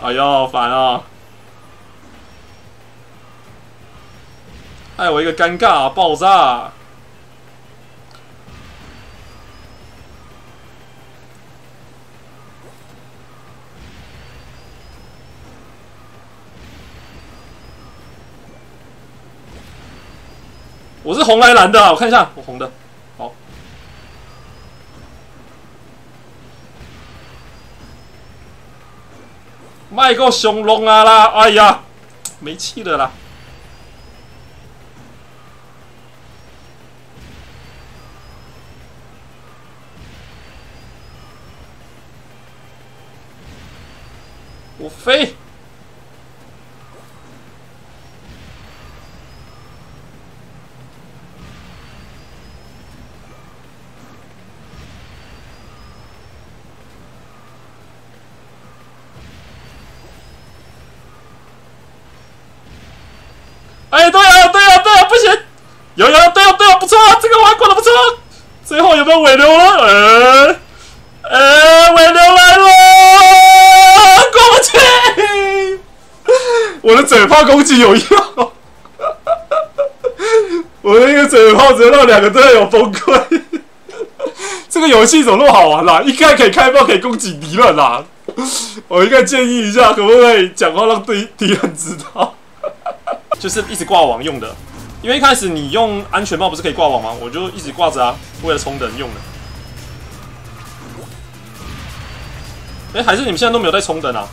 哎呀，好烦啊！哎我一个尴尬爆炸。我是红来蓝的，我看一下，我红的，好。卖个熊龙啊啦！哎呀，没气了啦！我飞。哎，对啊，对啊，对啊，不行！有有，对啊，对啊，不错，这个玩过得不错。最后有没有尾流了？呃，呃，尾流来了，过不去。我的嘴炮攻击有用，我的一个嘴炮直接让两个队友崩溃。这个游戏怎么那么好玩啦？一开可以开炮，可以攻击敌人啦。我应该建议一下，可不可以讲话让敌敌人知道？就是一直挂网用的，因为一开始你用安全帽不是可以挂网吗？我就一直挂着啊，为了充等用的。哎，还是你们现在都没有在充等啊？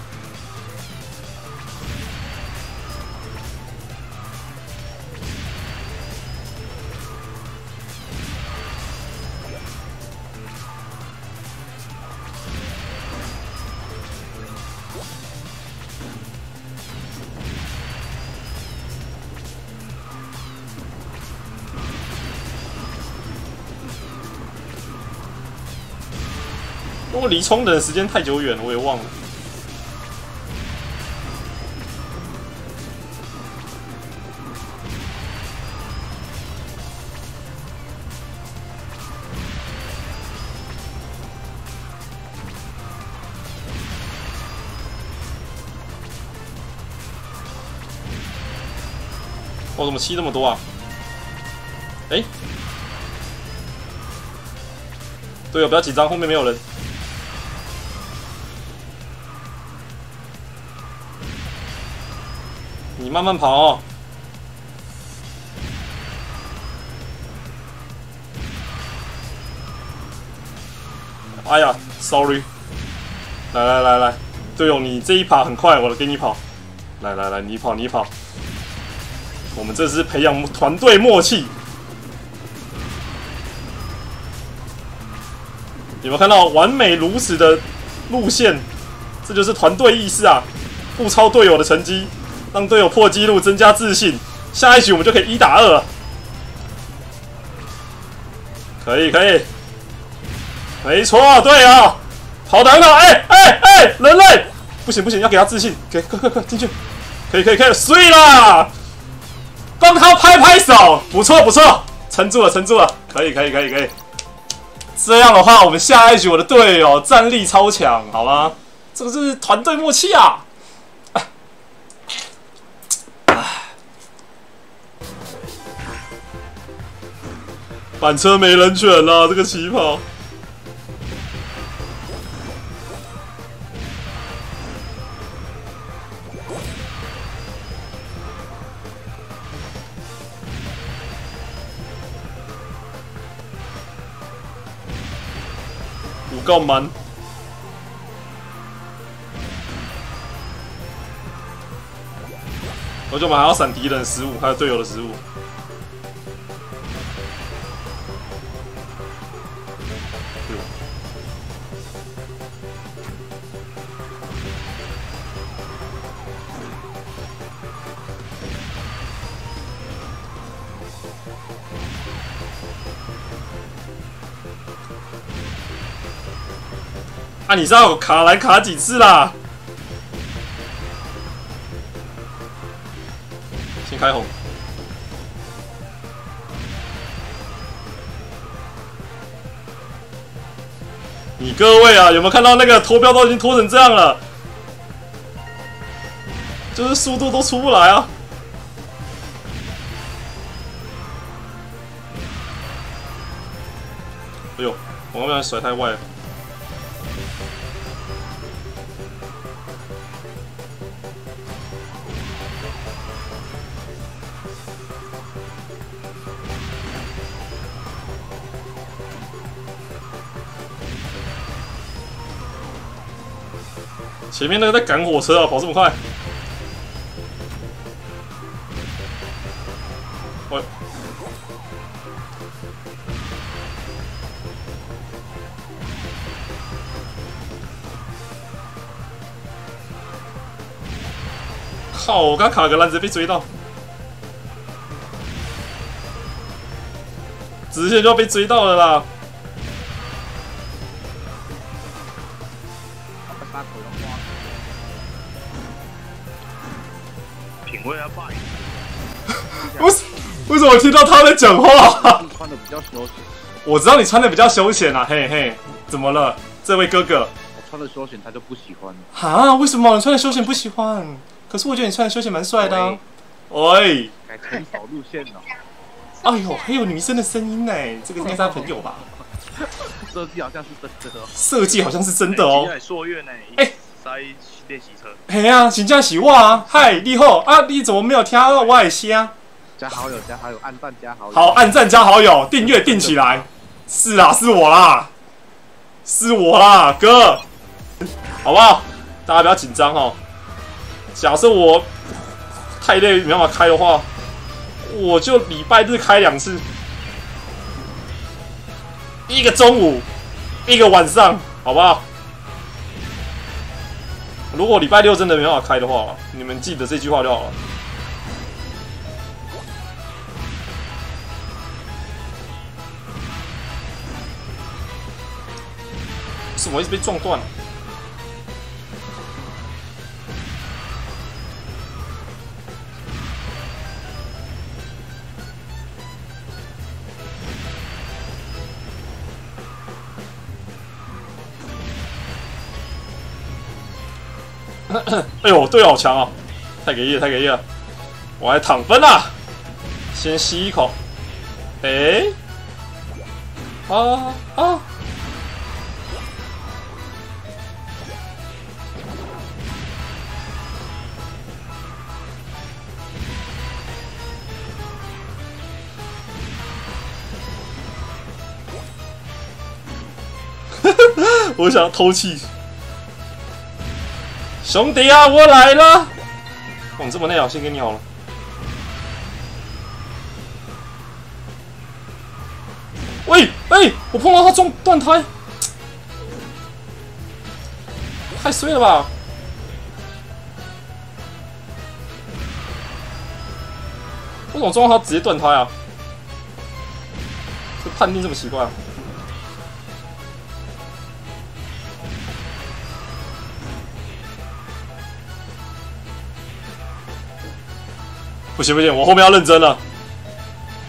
如果离充的时间太久远了，我也忘了。我怎么吸这么多啊？哎，队友不要紧张，后面没有人。慢慢跑哦。哎呀，sorry。来来来来，队友，你这一跑很快，我给你跑。来来来，你跑你跑。我们这是培养团队默契。有没有看到完美如此的路线？这就是团队意识啊！不超队友的成绩。让队友破纪录，增加自信。下一局我们就可以一打二。可以，可以，没错，对啊，跑得很好。哎哎哎，人类，不行不行，要给他自信。给，快快快进去。可以可以可以，碎了。帮他拍拍手，不错不错，撑住了撑住了。可以可以可以可以。这样的话，我们下一局我的队友战力超强，好吗？这个是团队默契啊。板车没人选啦，这个起跑。有够慢。而且我们还要闪敌人失误，还有队友的失误。啊！你知道我卡来卡几次啦？先开红。你各位啊，有没有看到那个拖标都已经拖成这样了？就是速度都出不来啊！哎呦，我刚刚甩太外了。前面那个在赶火车啊，跑这么快！我靠！我刚卡个篮子被追到，直线就要被追到了啦！为什为什么我听到他在讲话？穿的比较休闲，我知道你穿的比较休闲啊，嘿嘿，怎么了，这位哥哥？我穿的休闲他就不喜欢。啊？为什么你穿的休闲不喜欢？可是我觉得你穿的休闲蛮帅的、啊。喂，改成少路线了，哎呦，还有女生的声音呢，这个应该是他朋友吧？设计好像是真的哦。设计好像是真的哦。哎塞练习车，嘿呀、啊，请假是我啊！嗨，你好啊！你怎么没有听到我的声？加好友加好友，按赞加好友。好，按赞加好友，订阅订起来。是啊，是我啦，是我啦，哥，好不好？大家不要紧张哦。假设我太累没办法开的话，我就礼拜日开两次，一个中午，一个晚上，好不好？如果礼拜六真的没办法开的话，你们记得这句话就好了。什么一直被撞断？哎呦，队友好强啊！太给力了，太给力了！我还躺分啊！先吸一口。哎、啊啊！我想偷气。兄弟啊，我来了！哇，这么累啊，先给你好了。喂，哎，我碰到他撞断胎，太衰了吧！为什么撞到他直接断胎啊？这判定这么奇怪、啊？不行不行，我后面要认真了，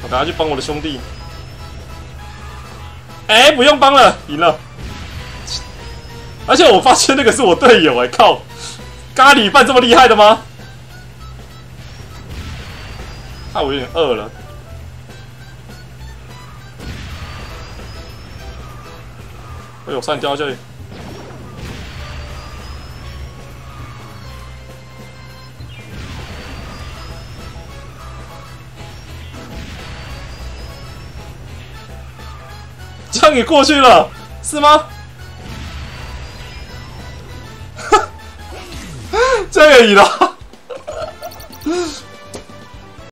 我赶快去帮我的兄弟。哎、不用帮了，赢了。而且我发现那个是我队友，哎靠，咖喱饭这么厉害的吗？害我有点饿了。哎呦，差点掉下去里。这样也过去了，是吗？这样也赢了，